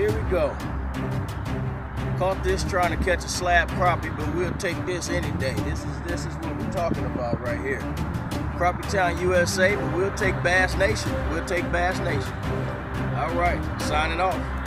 Here we go. Caught this trying to catch a slab crappie, but we'll take this any day. This is this is what we're talking about right here. Crappie Town, USA, but we'll take Bass Nation. We'll take Bass Nation. All right, signing off.